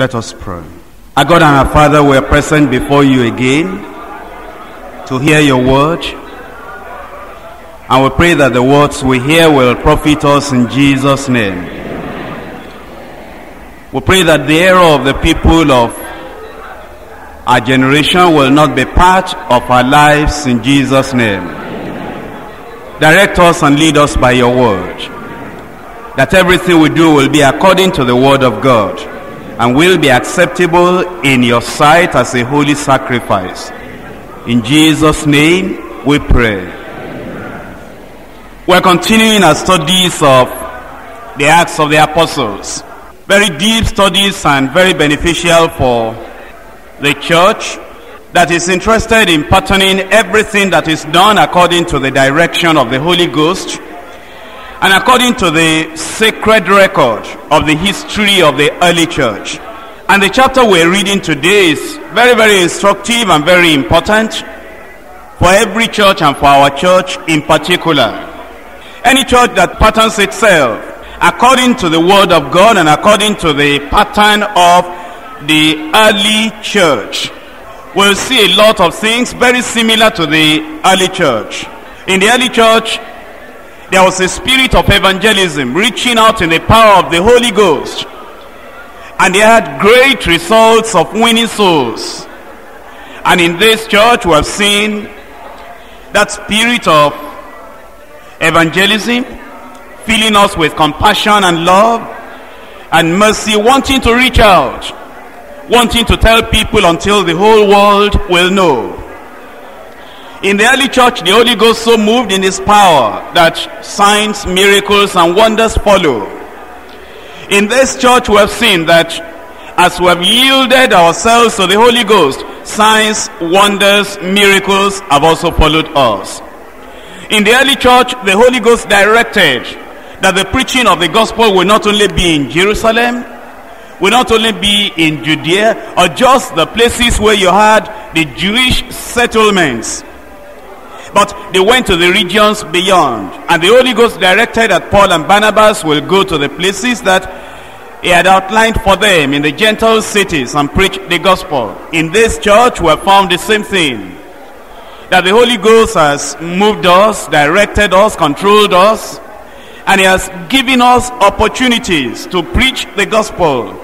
Let us pray. Our God and our Father, we are present before you again to hear your word. And we pray that the words we hear will profit us in Jesus' name. We pray that the error of the people of our generation will not be part of our lives in Jesus' name. Direct us and lead us by your word. That everything we do will be according to the word of God and will be acceptable in your sight as a holy sacrifice. In Jesus' name we pray. We're continuing our studies of the Acts of the Apostles. Very deep studies and very beneficial for the church that is interested in patterning everything that is done according to the direction of the Holy Ghost and according to the sacred record of the history of the early church. And the chapter we're reading today is very, very instructive and very important for every church and for our church in particular. Any church that patterns itself according to the word of God and according to the pattern of the early church will see a lot of things very similar to the early church. In the early church, there was a spirit of evangelism reaching out in the power of the Holy Ghost. And they had great results of winning souls. And in this church we have seen that spirit of evangelism filling us with compassion and love and mercy, wanting to reach out, wanting to tell people until the whole world will know. In the early church, the Holy Ghost so moved in his power that signs, miracles, and wonders follow. In this church, we have seen that as we have yielded ourselves to the Holy Ghost, signs, wonders, miracles have also followed us. In the early church, the Holy Ghost directed that the preaching of the gospel will not only be in Jerusalem, will not only be in Judea, or just the places where you had the Jewish settlements, but they went to the regions beyond. And the Holy Ghost directed that Paul and Barnabas will go to the places that he had outlined for them in the Gentile cities and preach the gospel. In this church, we have found the same thing. That the Holy Ghost has moved us, directed us, controlled us, and he has given us opportunities to preach the gospel.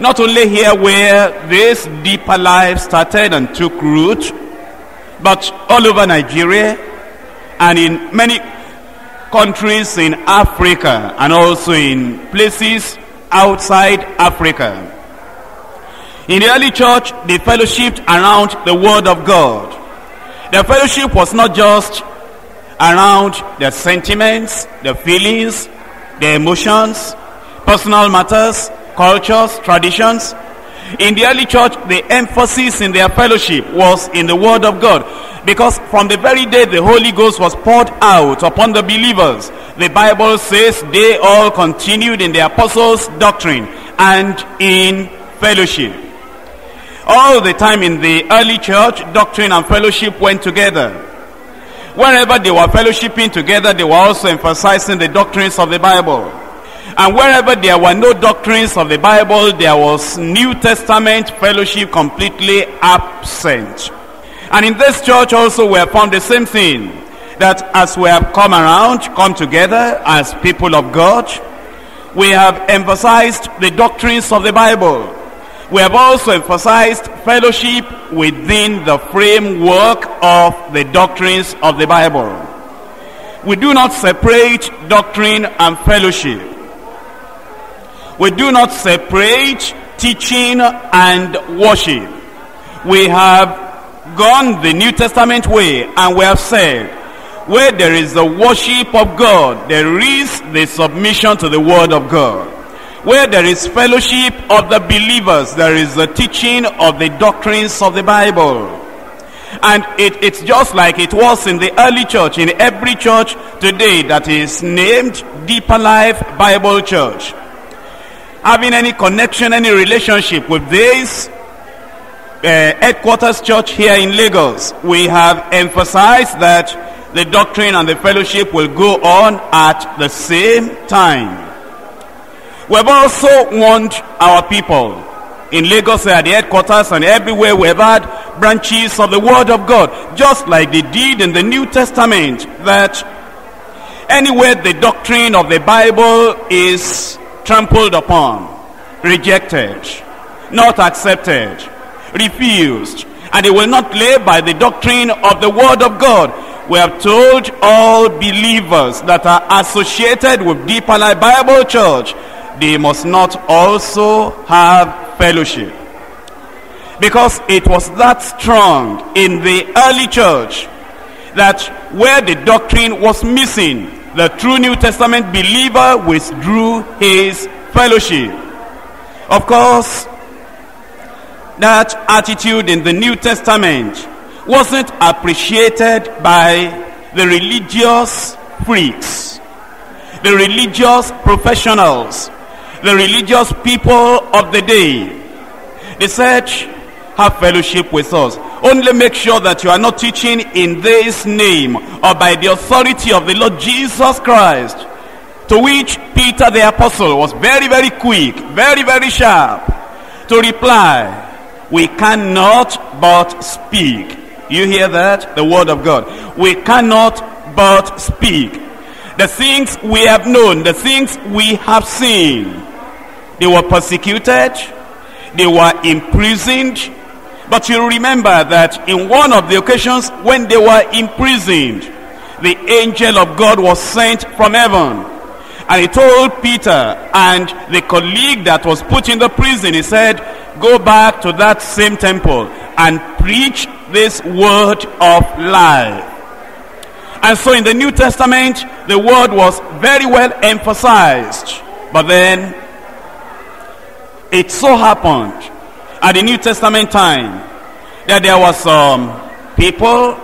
Not only here where this deeper life started and took root, but all over Nigeria and in many countries in Africa and also in places outside Africa. In the early church, they fellowshiped around the word of God. Their fellowship was not just around their sentiments, their feelings, their emotions, personal matters, cultures, traditions. In the early church, the emphasis in their fellowship was in the word of God. Because from the very day the Holy Ghost was poured out upon the believers, the Bible says they all continued in the apostles' doctrine and in fellowship. All the time in the early church, doctrine and fellowship went together. Wherever they were fellowshipping together, they were also emphasizing the doctrines of the Bible. And wherever there were no doctrines of the Bible, there was New Testament fellowship completely absent. And in this church also we have found the same thing. That as we have come around, come together as people of God, we have emphasized the doctrines of the Bible. We have also emphasized fellowship within the framework of the doctrines of the Bible. We do not separate doctrine and fellowship. We do not separate teaching and worship. We have gone the New Testament way and we have said, where there is the worship of God, there is the submission to the word of God. Where there is fellowship of the believers, there is the teaching of the doctrines of the Bible. And it, it's just like it was in the early church, in every church today that is named Deeper Life Bible Church. Having any connection, any relationship with this uh, headquarters church here in Lagos, we have emphasized that the doctrine and the fellowship will go on at the same time. We've also warned our people In Lagos, at the headquarters and everywhere we've had branches of the Word of God, just like they did in the New Testament, that anywhere the doctrine of the Bible is trampled upon, rejected, not accepted, refused, and they will not lay by the doctrine of the Word of God. We have told all believers that are associated with Deeper Life Bible Church, they must not also have fellowship. Because it was that strong in the early church that where the doctrine was missing, the true New Testament believer withdrew his fellowship. Of course, that attitude in the New Testament wasn't appreciated by the religious freaks, the religious professionals, the religious people of the day. They said, have fellowship with us. Only make sure that you are not teaching in this name or by the authority of the Lord Jesus Christ. To which Peter the apostle was very, very quick, very, very sharp to reply, we cannot but speak. You hear that? The word of God. We cannot but speak. The things we have known, the things we have seen. They were persecuted. They were imprisoned. But you remember that in one of the occasions when they were imprisoned, the angel of God was sent from heaven. And he told Peter and the colleague that was put in the prison, he said, go back to that same temple and preach this word of life. And so in the New Testament, the word was very well emphasized. But then, it so happened at the New Testament time that there was some people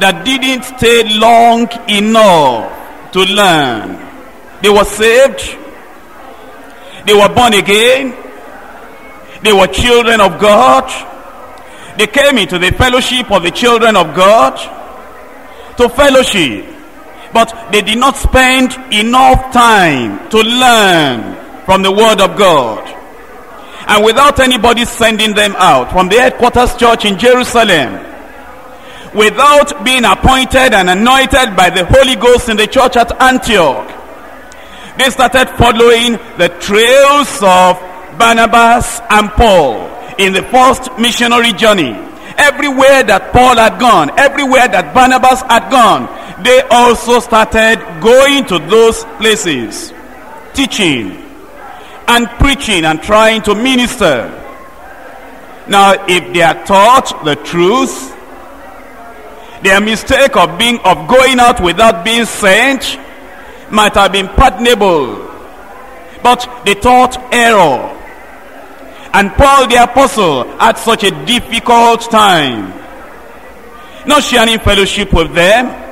that didn't stay long enough to learn. They were saved. They were born again. They were children of God. They came into the fellowship of the children of God to fellowship. But they did not spend enough time to learn from the word of God. And without anybody sending them out from the headquarters church in Jerusalem, without being appointed and anointed by the Holy Ghost in the church at Antioch, they started following the trails of Barnabas and Paul in the first missionary journey. Everywhere that Paul had gone, everywhere that Barnabas had gone, they also started going to those places, teaching and preaching and trying to minister. Now, if they are taught the truth, their mistake of being of going out without being sent might have been pardonable. But they taught error. And Paul the apostle had such a difficult time. Not sharing fellowship with them.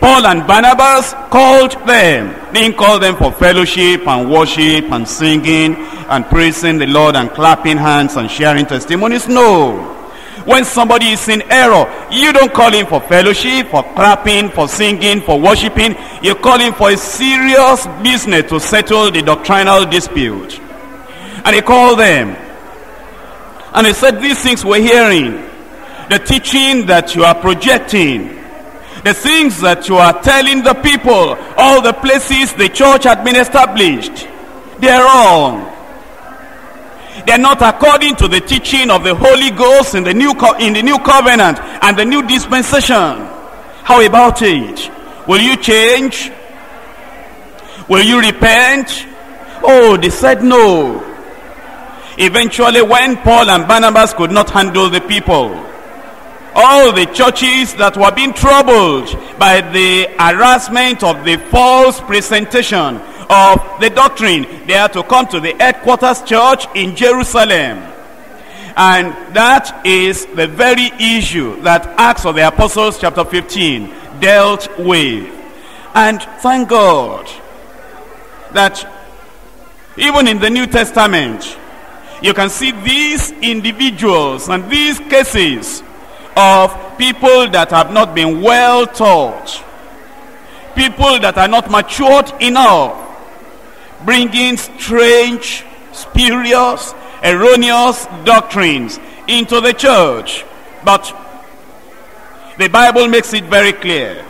Paul and Barnabas called them. They didn't them for fellowship and worship and singing and praising the Lord and clapping hands and sharing testimonies. No. When somebody is in error, you don't call him for fellowship, for clapping, for singing, for worshiping. You call him for a serious business to settle the doctrinal dispute. And he called them. And he said, these things we're hearing, the teaching that you are projecting, the things that you are telling the people, all the places the church had been established, they're wrong. They're not according to the teaching of the Holy Ghost in the new in the new covenant and the new dispensation. How about it? Will you change? Will you repent? Oh, they said no. Eventually, when Paul and Barnabas could not handle the people, all the churches that were being troubled by the harassment of the false presentation of the doctrine. They had to come to the headquarters church in Jerusalem. And that is the very issue that Acts of the Apostles chapter 15 dealt with. And thank God that even in the New Testament, you can see these individuals and these cases of people that have not been well taught. People that are not matured enough bringing strange, spurious, erroneous doctrines into the church. But the Bible makes it very clear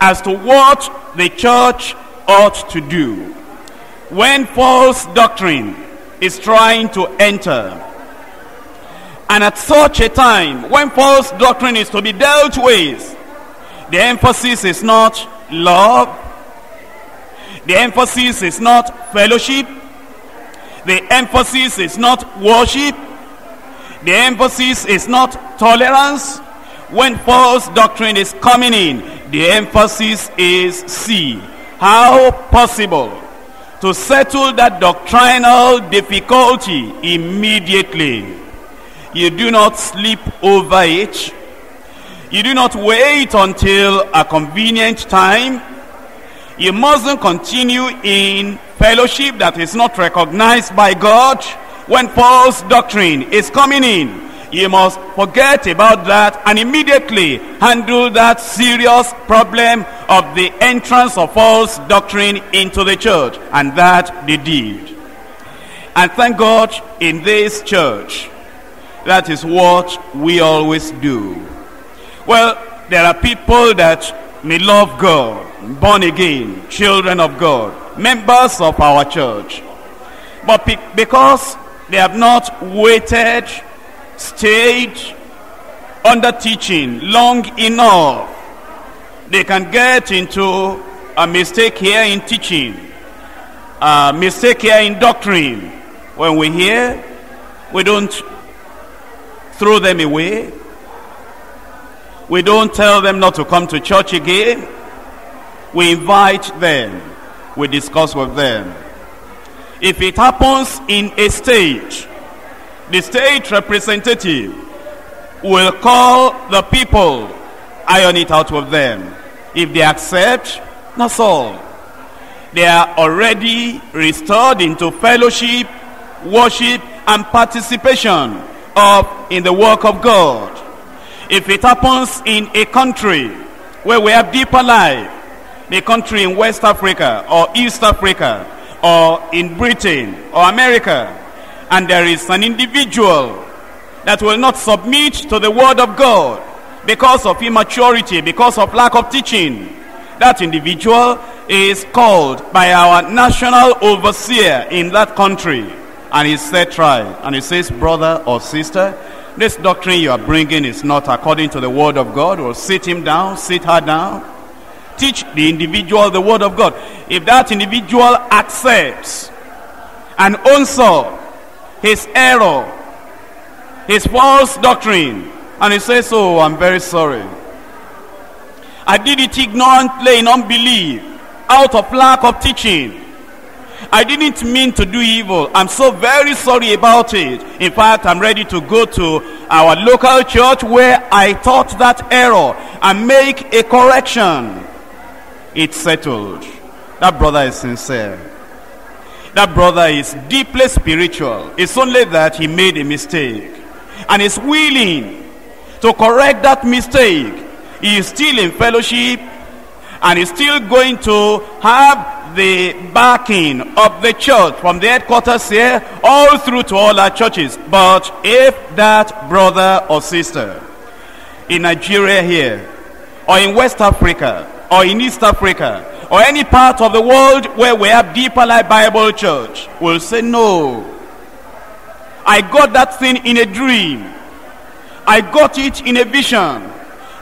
as to what the church ought to do. When false doctrine is trying to enter, and at such a time, when false doctrine is to be dealt with, the emphasis is not love, the emphasis is not fellowship, the emphasis is not worship, the emphasis is not tolerance. When false doctrine is coming in, the emphasis is see. How possible to settle that doctrinal difficulty immediately. You do not sleep over it. You do not wait until a convenient time. You mustn't continue in fellowship that is not recognized by God when false doctrine is coming in. You must forget about that and immediately handle that serious problem of the entrance of false doctrine into the church. And that they did. And thank God in this church, that is what we always do. Well, there are people that may love God, born again, children of God, members of our church. But because they have not waited, stayed under teaching long enough, they can get into a mistake here in teaching, a mistake here in doctrine. When we hear, we don't throw them away. We don't tell them not to come to church again. We invite them. We discuss with them. If it happens in a state, the state representative will call the people, iron it out with them. If they accept, that's all. They are already restored into fellowship, worship, and participation of in the work of God. If it happens in a country where we have deeper life, a country in West Africa or East Africa or in Britain or America, and there is an individual that will not submit to the word of God because of immaturity, because of lack of teaching, that individual is called by our national overseer in that country and he set trial and he says brother or sister this doctrine you are bringing is not according to the word of God. Or sit him down sit her down. Teach the individual the word of God. If that individual accepts and owns up his error his false doctrine and he says oh I'm very sorry. I did it ignorantly in unbelief out of lack of teaching I didn't mean to do evil. I'm so very sorry about it. In fact, I'm ready to go to our local church where I taught that error and make a correction. It's settled. That brother is sincere. That brother is deeply spiritual. It's only that he made a mistake. And is willing to correct that mistake. He is still in fellowship and is still going to have the backing of the church from the headquarters here all through to all our churches. But if that brother or sister in Nigeria here or in West Africa or in East Africa or any part of the world where we have Deeper Life Bible Church will say no. I got that thing in a dream. I got it in a vision.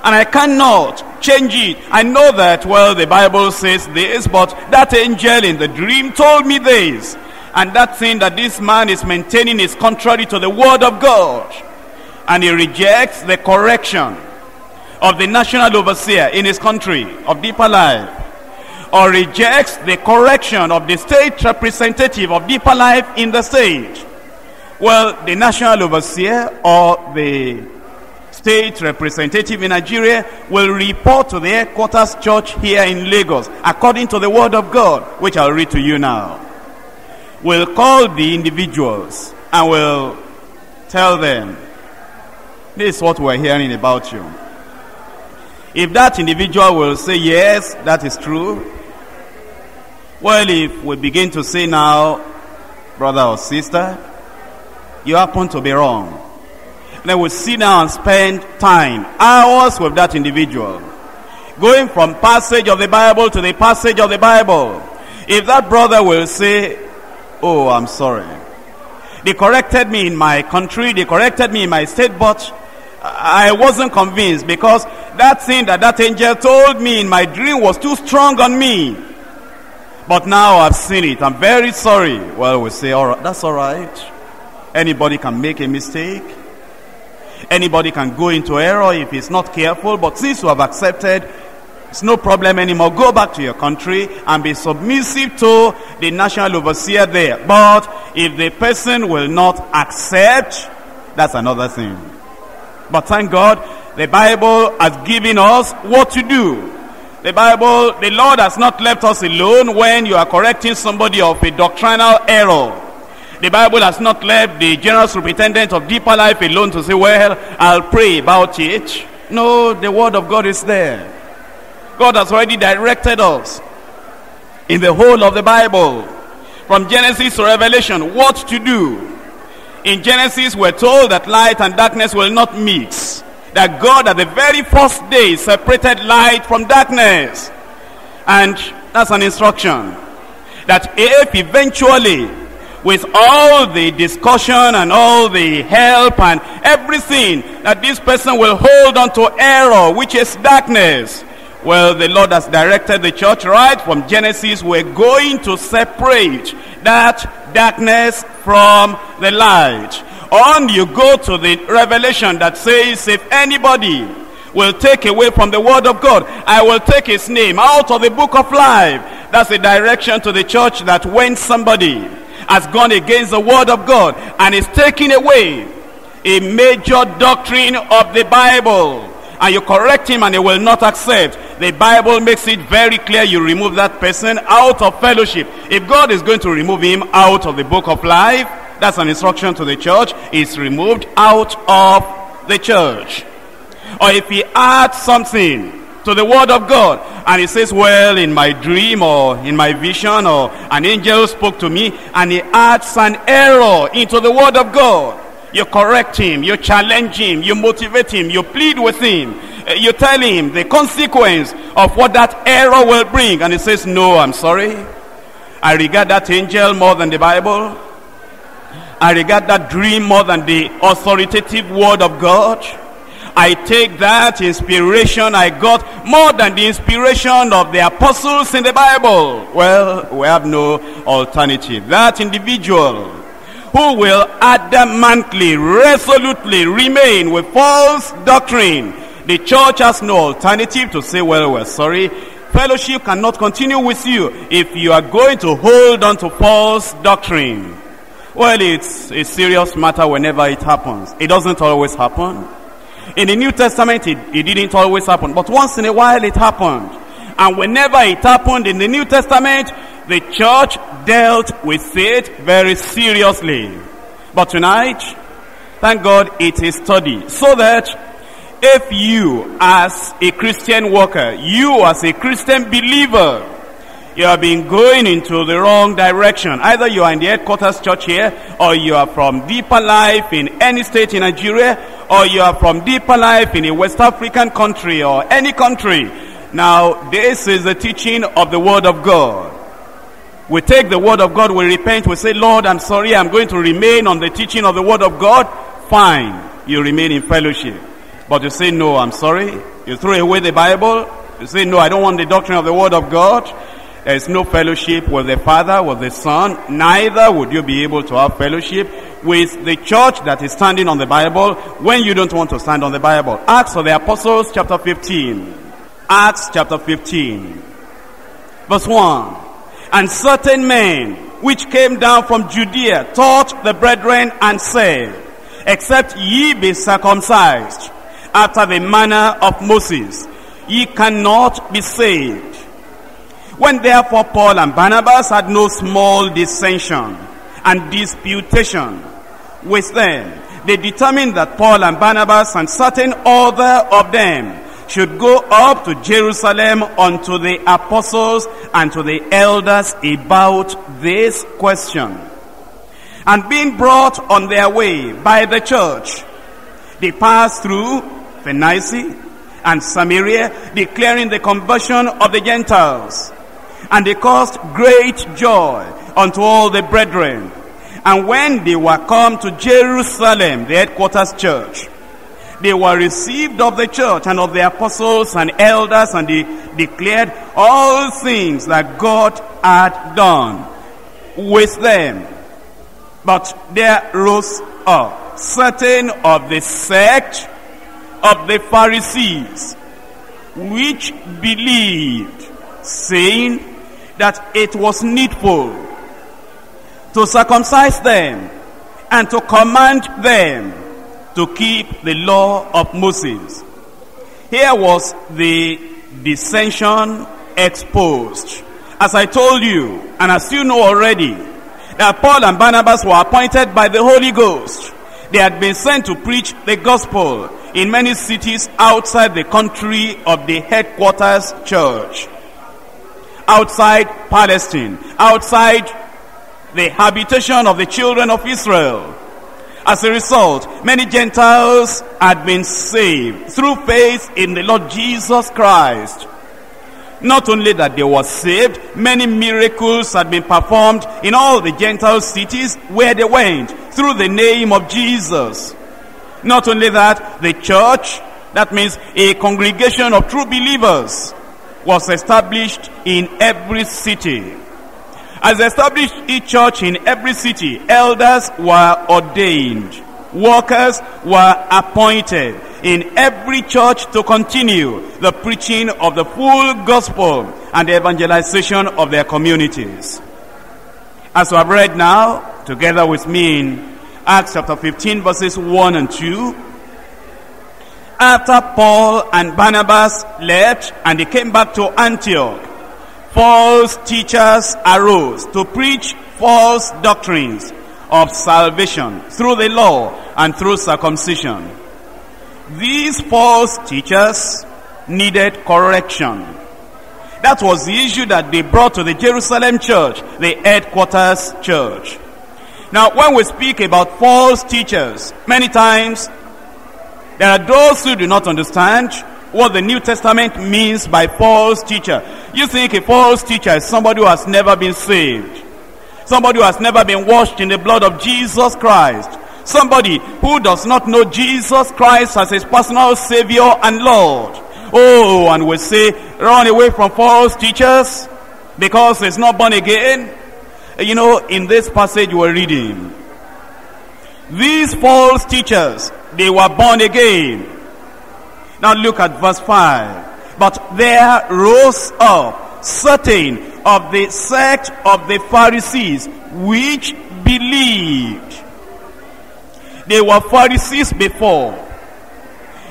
And I cannot change it. I know that, well, the Bible says this, but that angel in the dream told me this. And that thing that this man is maintaining is contrary to the word of God. And he rejects the correction of the national overseer in his country of deeper life. Or rejects the correction of the state representative of deeper life in the state. Well, the national overseer or the state representative in Nigeria will report to the headquarters church here in Lagos according to the word of God, which I'll read to you now. We'll call the individuals and we'll tell them, this is what we're hearing about you. If that individual will say, yes, that is true. Well, if we begin to say now, brother or sister, you happen to be wrong. Then we sit down and spend time, hours with that individual. Going from passage of the Bible to the passage of the Bible. If that brother will say, oh, I'm sorry. They corrected me in my country, they corrected me in my state, but I wasn't convinced because that thing that that angel told me in my dream was too strong on me. But now I've seen it. I'm very sorry. Well, we say, all right, that's all right. Anybody can make a mistake. Anybody can go into error if he's not careful. But since you have accepted, it's no problem anymore. Go back to your country and be submissive to the national overseer there. But if the person will not accept, that's another thing. But thank God, the Bible has given us what to do. The Bible, the Lord has not left us alone when you are correcting somebody of a doctrinal error. The Bible has not left the general superintendent of deeper life alone to say, well, I'll pray about it. No, the word of God is there. God has already directed us in the whole of the Bible. From Genesis to Revelation, what to do. In Genesis, we're told that light and darkness will not mix that God at the very first day separated light from darkness. And that's an instruction. That if eventually, with all the discussion and all the help and everything, that this person will hold on to error, which is darkness. Well, the Lord has directed the church right from Genesis. We're going to separate that darkness from the light. On you go to the revelation that says, if anybody will take away from the word of God, I will take his name out of the book of life. That's a direction to the church that when somebody has gone against the word of God and is taking away a major doctrine of the Bible, and you correct him and he will not accept, the Bible makes it very clear you remove that person out of fellowship. If God is going to remove him out of the book of life, that's an instruction to the church, is removed out of the church. Or if he adds something to the word of God and he says, well, in my dream or in my vision or an angel spoke to me and he adds an error into the word of God. You correct him, you challenge him, you motivate him, you plead with him, uh, you tell him the consequence of what that error will bring. And he says, no, I'm sorry. I regard that angel more than the Bible. I regard that dream more than the authoritative word of God. I take that inspiration I got more than the inspiration of the apostles in the Bible. Well, we have no alternative. That individual who will adamantly, resolutely remain with false doctrine. The church has no alternative to say, well, we're sorry. Fellowship cannot continue with you if you are going to hold on to false doctrine. Well, it's a serious matter whenever it happens. It doesn't always happen. In the New Testament, it, it didn't always happen. But once in a while, it happened. And whenever it happened in the New Testament, the church dealt with it very seriously. But tonight, thank God it is studied. So that if you as a Christian worker, you as a Christian believer, you have been going into the wrong direction. Either you are in the headquarters church here, or you are from deeper life in any state in Nigeria, or you are from deeper life in a West African country or any country. Now, this is the teaching of the Word of God. We take the Word of God, we repent, we say, Lord, I'm sorry, I'm going to remain on the teaching of the Word of God. Fine, you remain in fellowship. But you say, no, I'm sorry. You throw away the Bible. You say, no, I don't want the doctrine of the Word of God. There is no fellowship with the Father, with the Son. Neither would you be able to have fellowship with the church that is standing on the Bible when you don't want to stand on the Bible. Acts of the Apostles chapter 15. Acts chapter 15. Verse 1. And certain men which came down from Judea taught the brethren and said, Except ye be circumcised after the manner of Moses, ye cannot be saved. When therefore Paul and Barnabas had no small dissension and disputation with them, they determined that Paul and Barnabas and certain other of them should go up to Jerusalem unto the apostles and to the elders about this question. And being brought on their way by the church, they passed through Phoenicia and Samaria, declaring the conversion of the Gentiles. And they caused great joy unto all the brethren. And when they were come to Jerusalem, the headquarters church, they were received of the church and of the apostles and elders, and they declared all things that God had done with them. But there rose up certain of the sect of the Pharisees, which believed, saying that it was needful to circumcise them and to command them to keep the law of Moses. Here was the dissension exposed. As I told you, and as you know already, that Paul and Barnabas were appointed by the Holy Ghost. They had been sent to preach the gospel in many cities outside the country of the headquarters church. Outside Palestine, outside the habitation of the children of Israel. As a result, many Gentiles had been saved through faith in the Lord Jesus Christ. Not only that they were saved, many miracles had been performed in all the Gentile cities where they went through the name of Jesus. Not only that, the church, that means a congregation of true believers, was established in every city. As established each church in every city, elders were ordained, workers were appointed in every church to continue the preaching of the full gospel and the evangelization of their communities. As we have read now, together with me in Acts chapter 15 verses 1 and 2, after Paul and Barnabas left and they came back to Antioch, false teachers arose to preach false doctrines of salvation through the law and through circumcision. These false teachers needed correction. That was the issue that they brought to the Jerusalem church, the headquarters church. Now, when we speak about false teachers, many times there are those who do not understand what the New Testament means by false teacher. You think a false teacher is somebody who has never been saved. Somebody who has never been washed in the blood of Jesus Christ. Somebody who does not know Jesus Christ as his personal Savior and Lord. Oh, and we say, run away from false teachers because it's not born again. You know, in this passage we're reading, these false teachers, they were born again. Now look at verse 5. But there rose up certain of the sect of the Pharisees which believed. They were Pharisees before.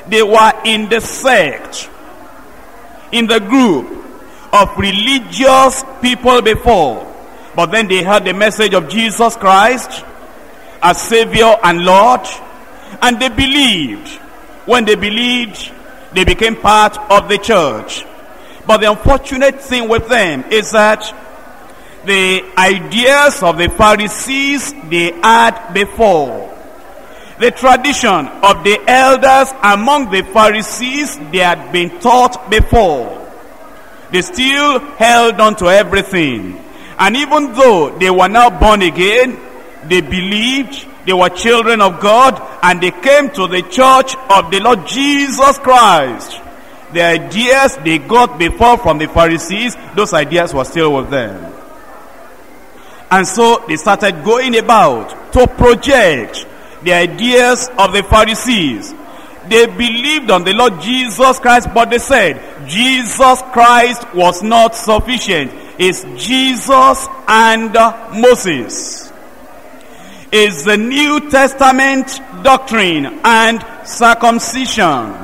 They were in the sect, in the group of religious people before. But then they heard the message of Jesus Christ as Savior and Lord. And they believed. When they believed, they became part of the church. But the unfortunate thing with them is that the ideas of the Pharisees they had before, the tradition of the elders among the Pharisees they had been taught before, they still held on to everything. And even though they were now born again, they believed they were children of God and they came to the church of the Lord Jesus Christ. The ideas they got before from the Pharisees, those ideas were still with them. And so they started going about to project the ideas of the Pharisees. They believed on the Lord Jesus Christ, but they said Jesus Christ was not sufficient. It's Jesus and Moses. Is the New Testament doctrine and circumcision.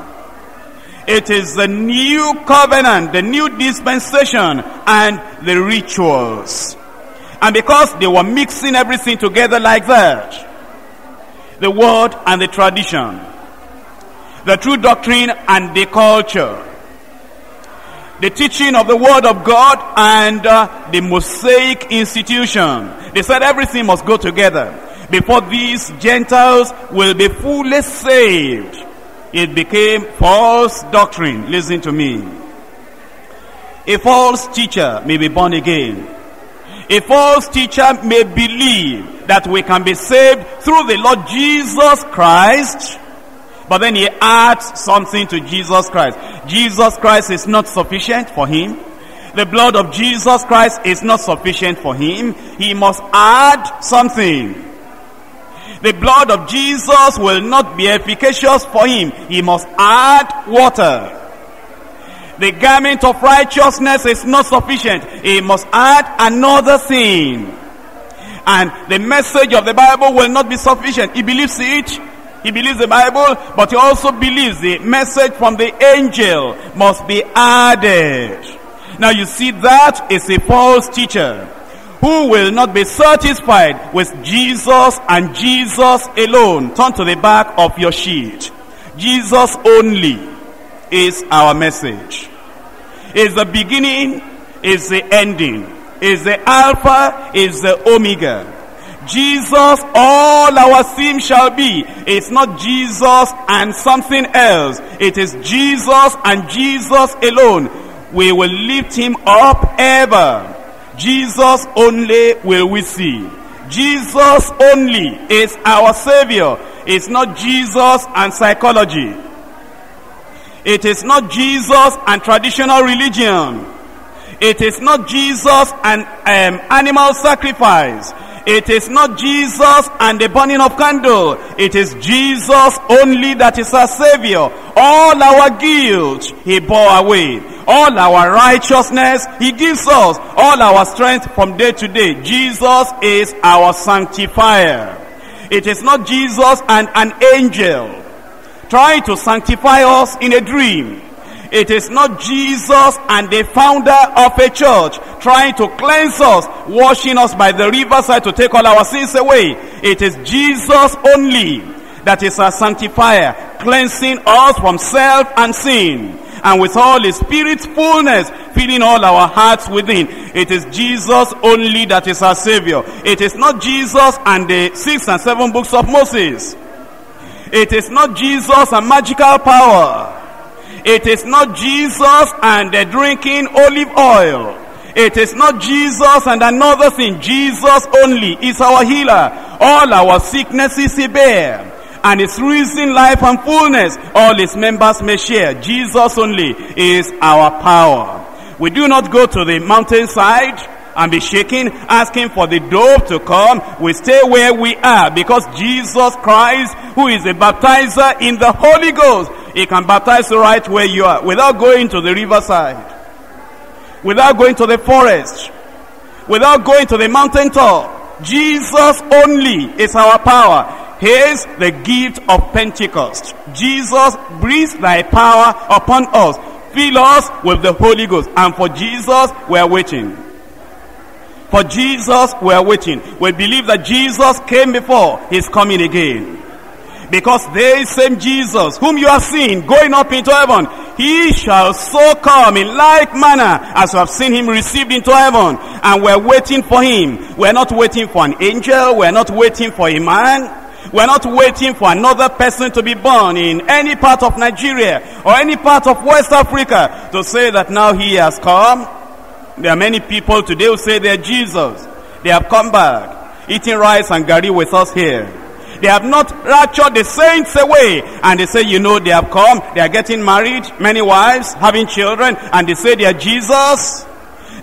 It is the new covenant, the new dispensation, and the rituals. And because they were mixing everything together like that, the word and the tradition, the true doctrine and the culture, the teaching of the word of God and uh, the Mosaic institution. They said everything must go together. Before these Gentiles will be fully saved. It became false doctrine. Listen to me. A false teacher may be born again. A false teacher may believe that we can be saved through the Lord Jesus Christ, but then he adds something to Jesus Christ. Jesus Christ is not sufficient for him. The blood of Jesus Christ is not sufficient for him. He must add something. The blood of Jesus will not be efficacious for him. He must add water. The garment of righteousness is not sufficient. He must add another thing. And the message of the Bible will not be sufficient. He believes it. He believes the Bible, but he also believes the message from the angel must be added. Now you see that is a false teacher who will not be satisfied with Jesus and Jesus alone. Turn to the back of your sheet. Jesus only is our message. Is the beginning, is the ending, is the Alpha, is the Omega. Jesus, all our theme shall be. It's not Jesus and something else. It is Jesus and Jesus alone. We will lift him up ever. Jesus only will we see. Jesus only is our Savior. It's not Jesus and psychology. It is not Jesus and traditional religion. It is not Jesus and um, animal sacrifice. It is not Jesus and the burning of candle. It is Jesus only that is our Savior. All our guilt He bore away. All our righteousness He gives us. All our strength from day to day. Jesus is our sanctifier. It is not Jesus and an angel trying to sanctify us in a dream. It is not Jesus and the founder of a church trying to cleanse us, washing us by the riverside to take all our sins away. It is Jesus only that is our sanctifier, cleansing us from self and sin. And with all his spirit's fullness, filling all our hearts within. It is Jesus only that is our savior. It is not Jesus and the six and seven books of Moses. It is not Jesus and magical power. It is not Jesus and the drinking olive oil. It is not Jesus and another thing. Jesus only is our healer. All our sicknesses he bear. And his risen life and fullness, all his members may share. Jesus only is our power. We do not go to the mountainside and be shaking, asking for the dove to come. We stay where we are because Jesus Christ, who is a baptizer in the Holy Ghost, he can baptize right where you are without going to the riverside, without going to the forest, without going to the mountaintop. Jesus only is our power. Here's the gift of Pentecost. Jesus breathes thy power upon us. Fill us with the Holy Ghost. And for Jesus, we are waiting. For Jesus, we are waiting. We believe that Jesus came before. He's coming again. Because they same Jesus, whom you have seen going up into heaven, he shall so come in like manner as you have seen him received into heaven. And we're waiting for him. We're not waiting for an angel. We're not waiting for a man. We're not waiting for another person to be born in any part of Nigeria or any part of West Africa to say that now he has come. There are many people today who say they're Jesus. They have come back, eating rice and gari with us here. They have not raptured the saints away. And they say, you know, they have come, they are getting married, many wives, having children, and they say they are Jesus.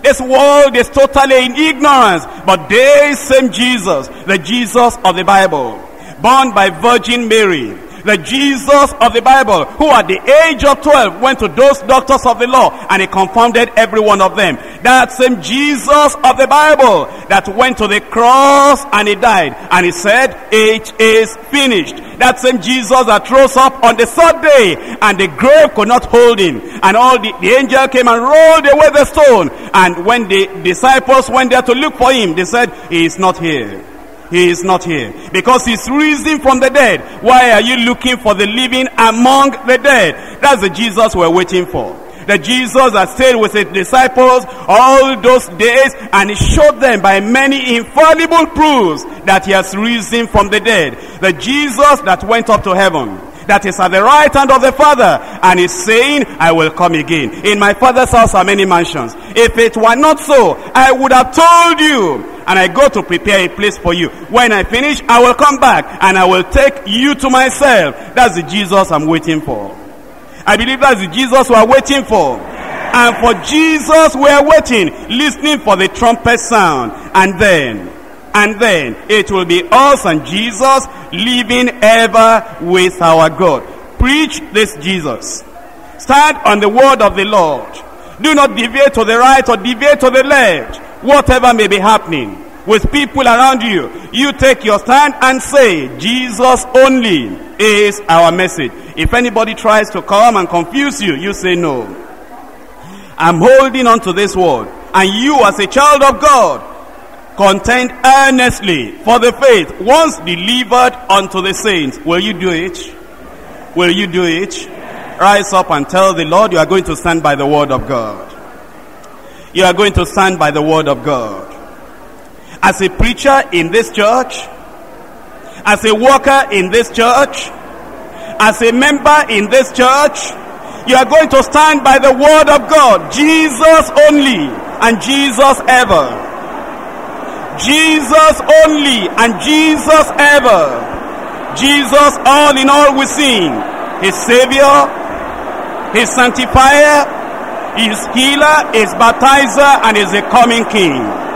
This world is totally in ignorance. But they same Jesus, the Jesus of the Bible, born by Virgin Mary, the Jesus of the Bible, who at the age of 12 went to those doctors of the law and he confounded every one of them. That same Jesus of the Bible that went to the cross and he died and he said, it is finished. That same Jesus that rose up on the third day and the grave could not hold him. And all the, the angel came and rolled away the stone. And when the disciples went there to look for him, they said, he is not here he is not here. Because he's risen from the dead. Why are you looking for the living among the dead? That's the Jesus we're waiting for. The Jesus that stayed with his disciples all those days and he showed them by many infallible proofs that he has risen from the dead. The Jesus that went up to heaven that is at the right hand of the Father and is saying, I will come again. In my Father's house are many mansions. If it were not so, I would have told you and I go to prepare a place for you. When I finish, I will come back and I will take you to myself. That's the Jesus I'm waiting for. I believe that's the Jesus we are waiting for. And for Jesus we are waiting, listening for the trumpet sound. And then, and then it will be us and Jesus living ever with our God. Preach this Jesus. Stand on the word of the Lord. Do not deviate to the right or deviate to the left. Whatever may be happening with people around you, you take your stand and say, Jesus only is our message. If anybody tries to come and confuse you, you say no. I'm holding on to this word. And you as a child of God, contend earnestly for the faith once delivered unto the saints. Will you do it? Will you do it? Rise up and tell the Lord you are going to stand by the word of God. You are going to stand by the word of God. As a preacher in this church, as a worker in this church, as a member in this church, you are going to stand by the word of God. Jesus only and Jesus ever. Jesus only and Jesus ever. Jesus all in all we sing. His Savior, His Sanctifier, His Healer, His Baptizer, and is a coming King.